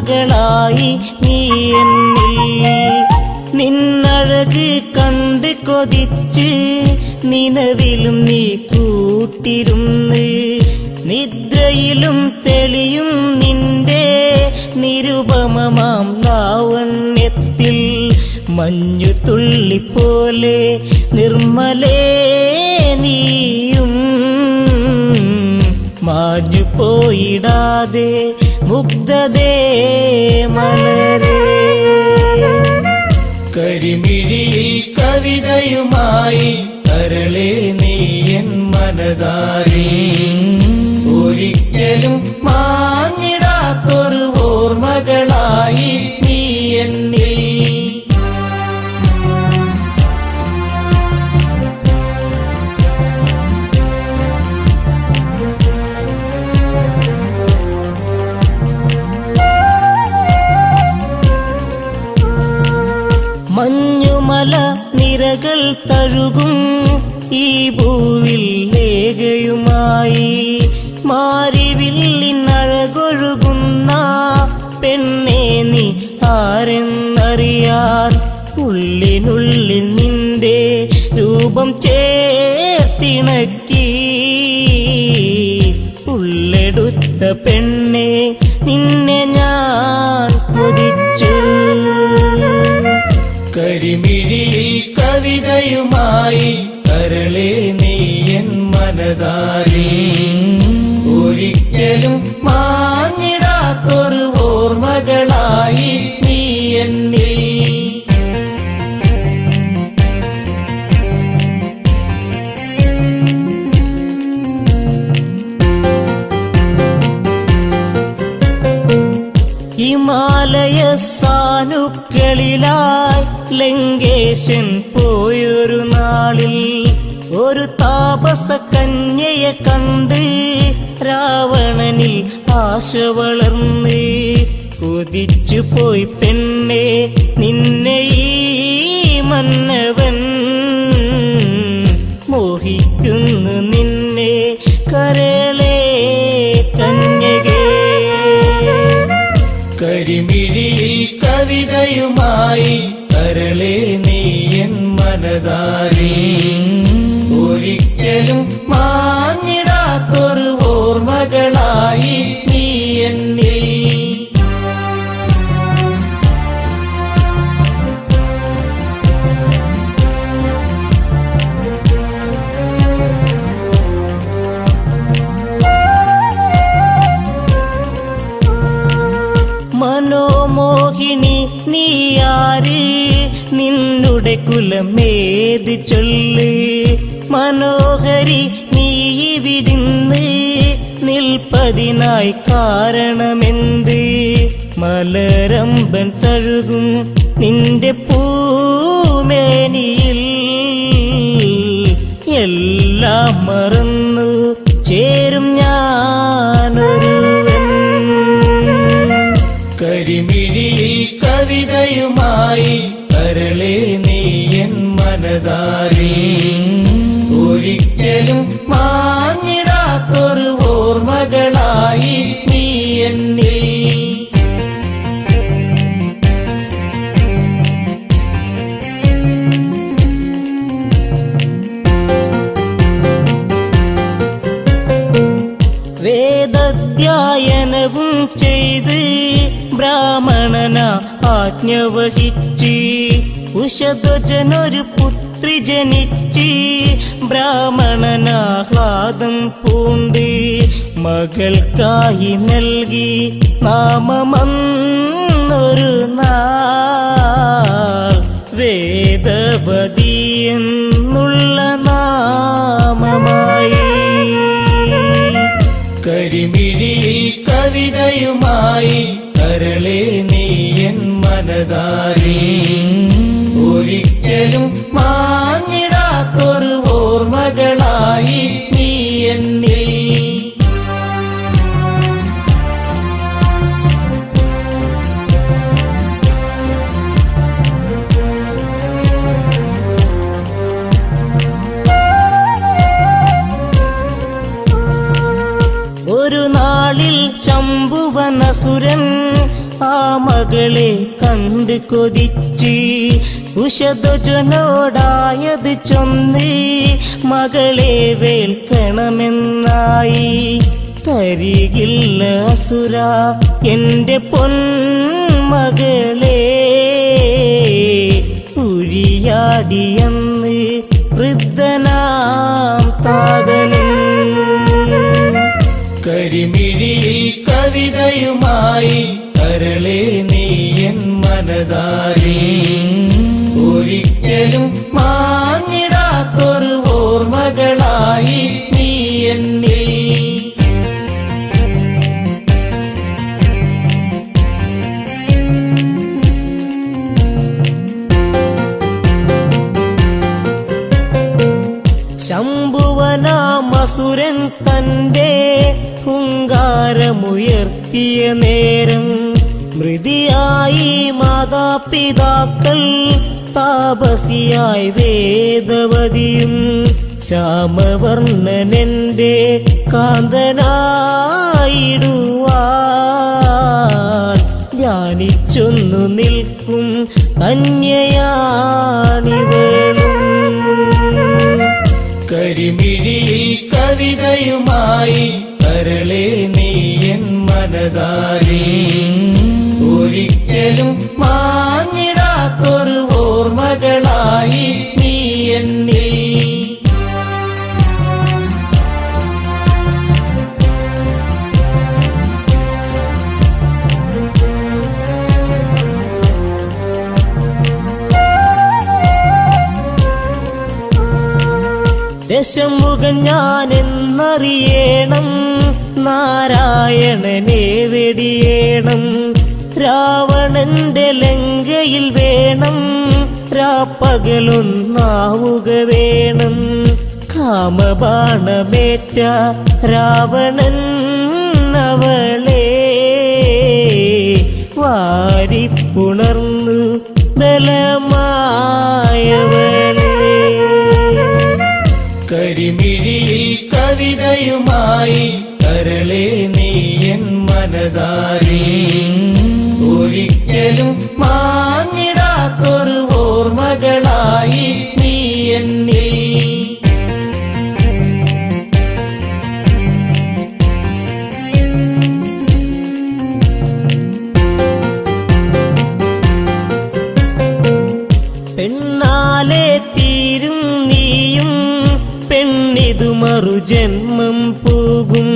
ഓർമ്മകളായി നീ എന്നിൽ. നിന്നഴക് കണ്ട് കൊതിച്ച് നിലവിലും നീ കൂട്ടിരുന്ന്. നിദ്രയിലും തെളിയും നിന്റെ നിരുപമമാം ലാവണ്യത്തിൽ മഞ്ഞു തുള്ളിപ്പോലെ നിർമ്മലേ നീയും. മാഞ്ഞു പോയിടാതെ മുഗ്ധതേ മലരേ കരിമിഴിയിൽ കവിതയുമായി തരളേ നീ എൻ മനതാരി. ഉള്ളെടുത്ത പെണ്ണെ നിന്നെ ഞാൻ കൊതിച്ചു. കരിമിഴിയിൽ കവിതയുമായി കരളെ നീയൻ മനതാരി ഒരിക്കലും മാഞ്ഞിടാത്തൊരു ഓർമ്മകളായി നീ എന്നിൽ സാനുക്കളിലായി ലങ്കേശൻ പോയൊരു നാളിൽ ഒരു താപസ കന്യയെ കണ്ട് രാവണനിൽ ആശ വളർന്ന് കൊതിച്ചു പോയി പെണ്ണേ നിന്നെ ഈ കവിതയുമായി നീ നീയൻ മനതാരി ഒരിക്കലും മാഞ്ഞിടാത്തൊരു ഓർമ്മകളായി കുലമേത് ചൊല്ല്? മനോഹരി നീ വിടിന്ന് നിൽപ്പതിനായി കാരണമെന്ത്? മലരമ്പൻ തഴുകും നിന്റെ പൂമേനിയിൽ. എല്ലാം മറന്നു മനതാരി ഒരിക്കലും മാഞ്ഞിടാത്തൊരു ഓർമ്മകളായി നീ എന്നിൽ. വേദധ്യായനവും ചെയ്ത് ബ്രാഹ്മണന ആജ്ഞ വഹിച്ച് ഉഷധ്വജനൊരു പുത്രി ജനിച്ച് ബ്രാഹ്മണനാഹ്ലാദം പൂണ്ടി മകൾക്കായി നൽകി നാമമന്നൊരു നാൾ. വേദവതി എന്നുള്ള നാമമായി. കരിമിഴിയിൽ കവിതയുമായി കരളേ നീ എൻ മനതാരി. ഒരിക്കലും മാങ്ങിടാത്തൊരു ഓർമ്മകളായി നീ എന്നെ ഒരു നാളിൽ ചമ്പുവന ആ മകളെ കണ്ട് കൊതിച്ച് ഉഷധ്വജനോടായത് ചൊന്നി മകളെ വേൽക്കണമെന്നായി. തരികില്ല അസുര എന്റെ പൊന്മകളെ. ഉരിയാടിയെന്ന് വൃദ്ധനാം താതനും. കരിമിഴിയിൽ കവിതയുമായി കരളെ നീ എൻ മനതാരി. ഒരിക്കലും മാഞ്ഞിടാത്തൊരു ഓർമ്മകളായി നീ എന്നിൽ. ശംഭുവനാമസുരൻ തന്റെ ഹുങ്കാരമുയർത്തിയ നേരം മൃതിയായി മാതാപിതാക്കൾ താപസിയായി വേദവതിയും ശ്യാമവർണനെന്റെ കാന്തനായിടുവാൻ ധ്യാനിച്ചൊന്നു നിൽക്കും കന്യയാണിവളും. കരിമിഴിയിൽ കവിതയുമായി കരളേ നീ എൻ മനതാരി. ദശമുഖൻ ഞാൻ എന്നറിയണം നാരായണനെ വെടിയേണം. രാവണന്റെ ലങ്കയിൽ വേണം. രാപ്പകലൊന്നാവുക വേണം. കാമബാണമേറ്റ രാവണൻ അവളെ വാരിപ്പുണർന്നു. മനതാരി ഒരിക്കലും മാഞ്ഞിടാത്തൊരു ഓർമ്മകളായി നീ എന്നിൽ. പെണ്ണാലെ തീരും നീയും പെണ്ണിതു മറുജന്മം പോകും.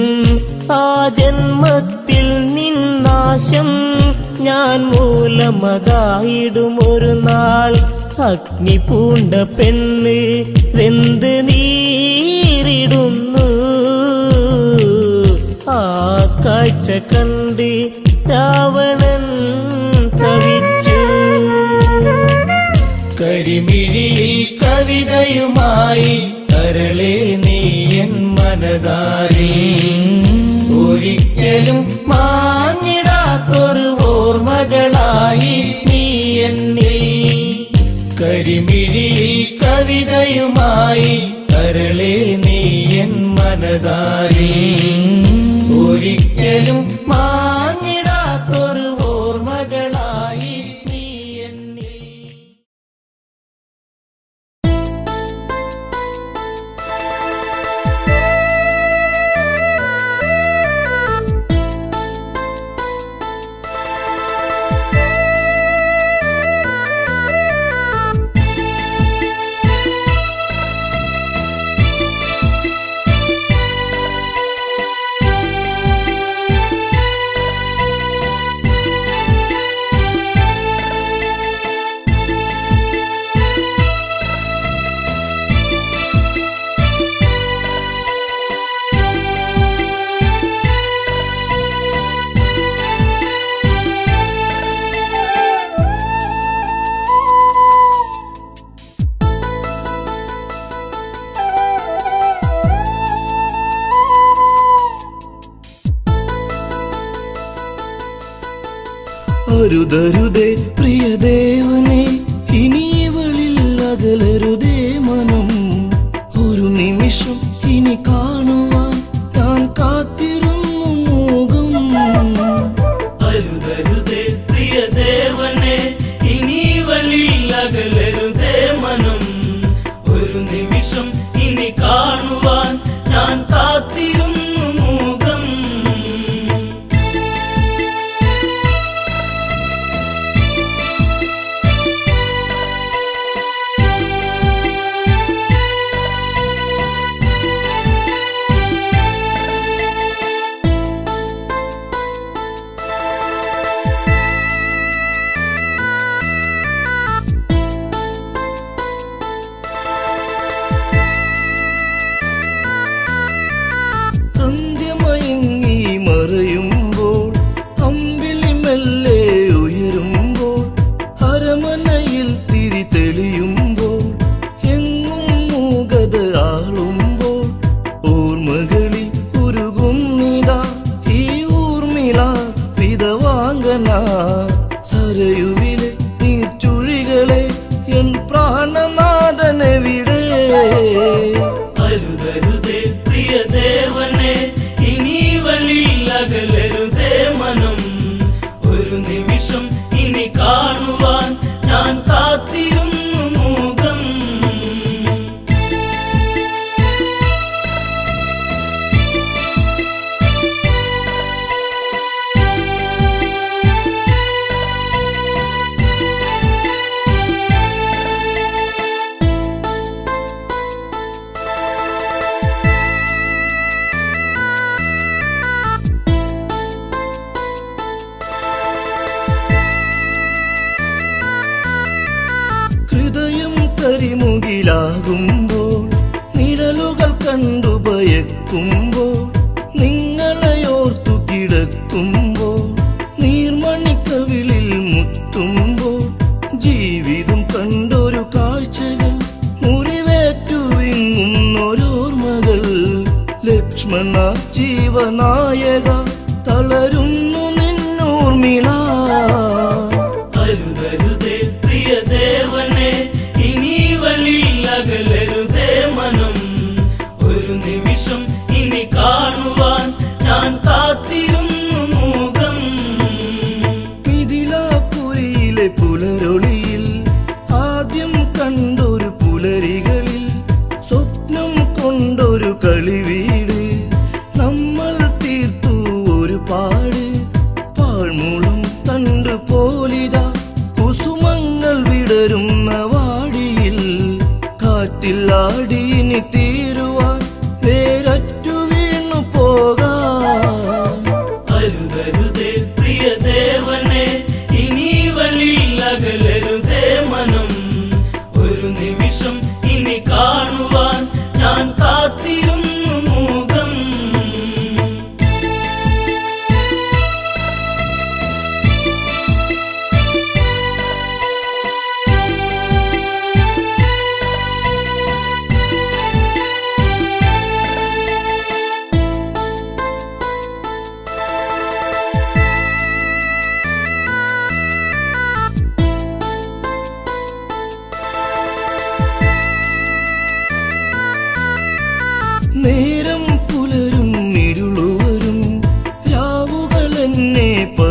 ആ ജന്മത്തിൽ നിന്നാശം ഞാൻ മൂലമതായിടും ഒരു നാൾ. അഗ്നി പൂണ്ട പെണ്ണ് വെന്ത് നീരിടുന്നു. ആ കാഴ്ച കണ്ട് രാവണൻ തവിച്ചു. കരിമിഴിയിൽ കവിതയുമായി കരളേ നീ എൻ മനതാരി ഒരിക്കലും മാഞ്ഞിടാത്തൊരു ഓർമ്മകളായി നീ എന്നിൽ. കരിമിഴിയിൽ കവിതയുമായി കരളെ നീ എൻ മനതാരി കരുതരുതേ പ്രിയദേവനേ ഇനി ഇവളിൽ അകലരുതേ മനം. ഒരു നിമിഷം ഇനി കാണുവാൻ ഞാൻ കാത്തിരുന്നു മോകം. അരുതരുതേ പ്രിയദേവനെ ഇനി ഇവളിൽ അകലരുതേ മനം. ഒരു നിമിഷം ഇനി കാണുവാൻ ഞാൻ കാത്തിരു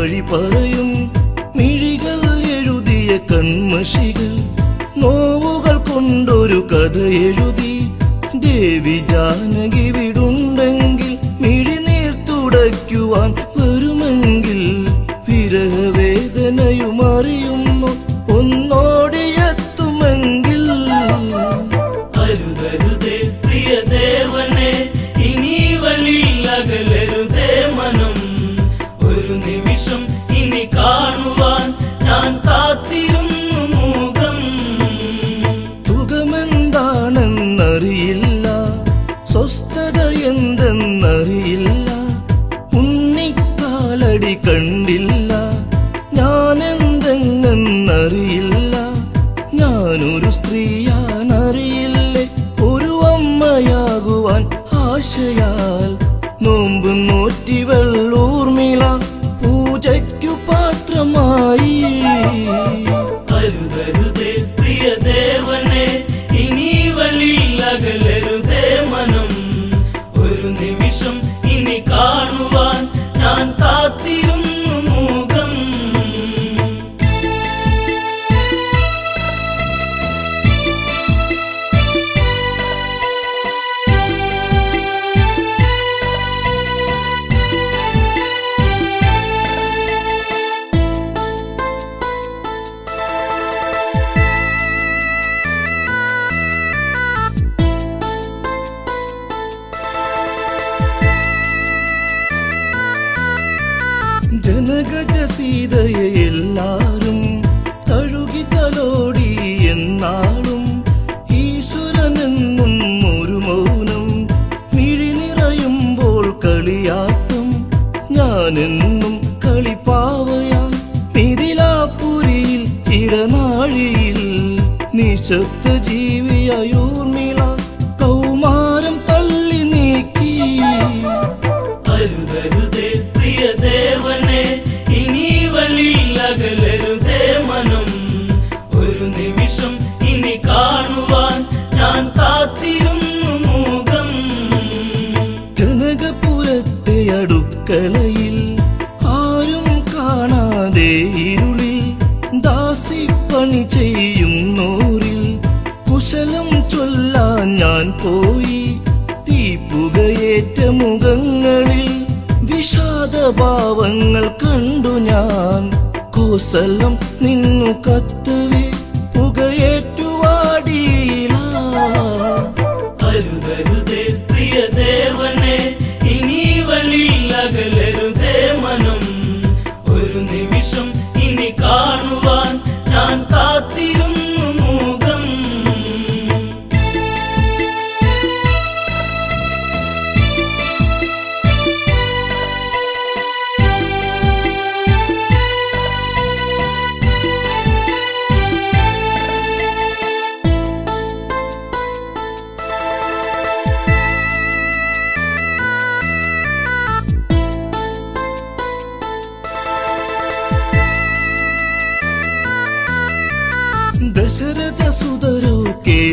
വഴി പറയും. മിഴികൾ എഴുതിയ കൺമഷികൾ. നോവുകൾ കൊണ്ടൊരു കഥ എഴുതി. ദേവി ജാനകി கண்ணில்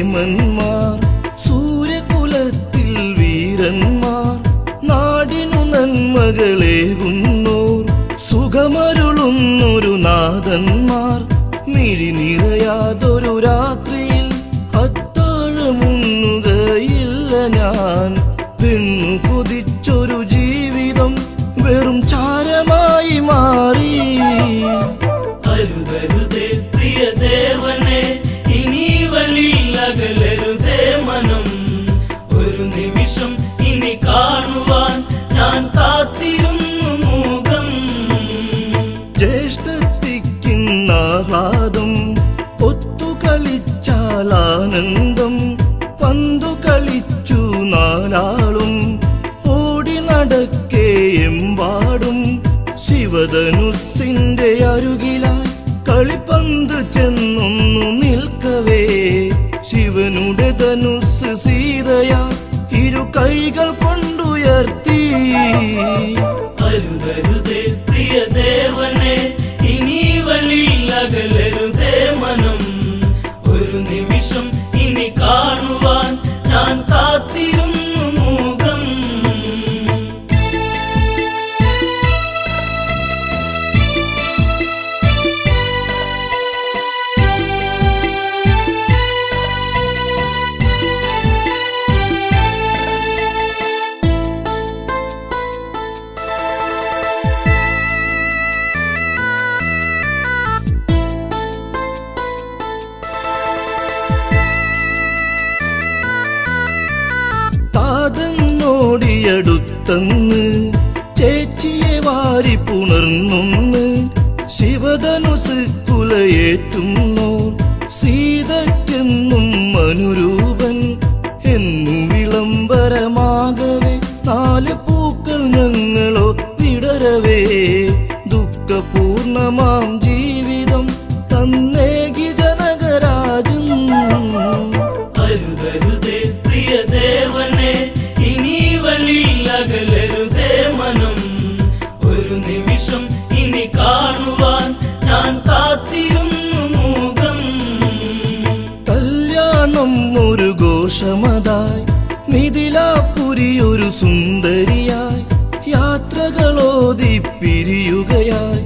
കേമന്മാർ സൂര്യകുലത്തിൽ വീരന്മാർ നാടിനു നന്മകളേകുന്നോർ സുഖമരുളുന്നൊരു നാഥന്മാർ മിഴി നിറയാതൊരു രാത്രിയിൽ അത്താഴമുന്നുകയില്ല ഞാൻ. ആനന്ദം പന്തു കളിച്ചു നാലാളും ഓടി നടക്കേ എമ്പാടും ശിവധനുസിന്റെ അരുകിലായി കളിപ്പന്ത് ചെന്നൊന്നു നിൽക്കവേ ശിവനുടെ ധനുസ് സീതയാ ഇരു കൈകൾ ജീവിതം തന്നേകി ജനകരാജൻ. അരുതരുതേ പ്രിയ ദേവനെ ഇനി വഴിയിൽ അകലരുതേ മനം. ഒരു നിമിഷം ഇനി കാണുവാൻ ഞാൻ കാത്തിരുന്നു മൂകം. കല്യാണം ഒരു ഘോഷമതായി മിഥിലാപുരി ഒരു സുന്ദരിയായി യാത്രകളോതി പിരിയുകയായി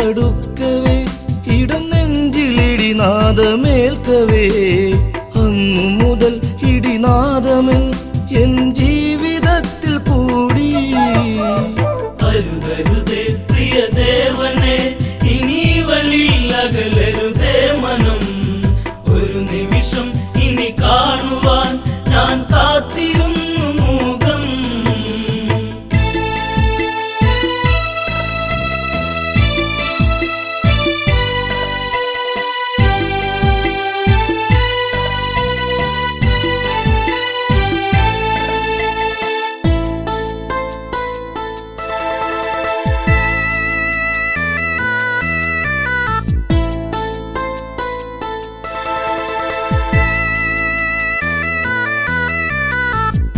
തടുക്കവേ ഇടം നെഞ്ചിലിടിനാദമേൽക്കവേ അന്നു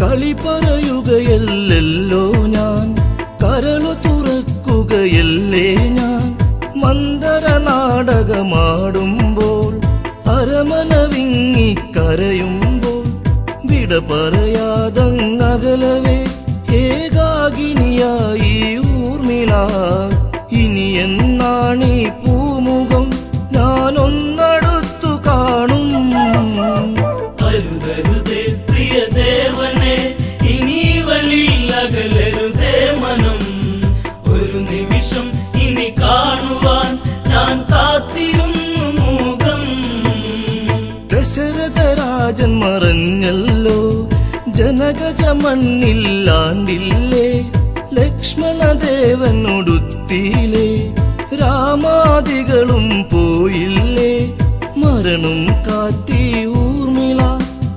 കളി പറയുകയല്ലോ ഞാൻ. കരളു തുറക്കുകയല്ലേ ഞാൻ. മന്ദര നാടകമാടുമ്പോൾ അരമന വിങ്ങിക്കരയുമ്പോൾ വിട പറയാതങ്ങകലവേ ഏകാഗിനിയായി ഊർമിള. ഇനി എന്നാണീ ദശരഥരാജൻ മറഞ്ഞല്ലോ. ജനകജ മണ്ണില്ലാണ്ടില്ലേ. ലക്ഷ്മണദേവനൊടുത്തിയിലേ രാമാദികളും പോയില്ലേ. മരണം കാത്തി ഊർമിള.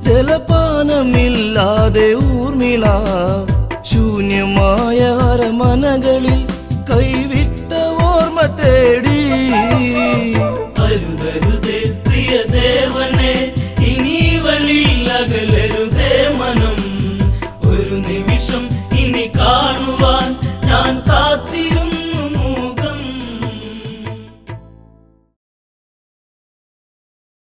ജലപാനമില്ലാതെ ഊർമിള. ശൂന്യമായ അരമനകളിൽ കൈവിട്ട ഓർമ്മ തേടി. അരുതരുതേ പ്രിയ ദേവനെ ഇനി വഴിയിൽ അകലരുതേ മനം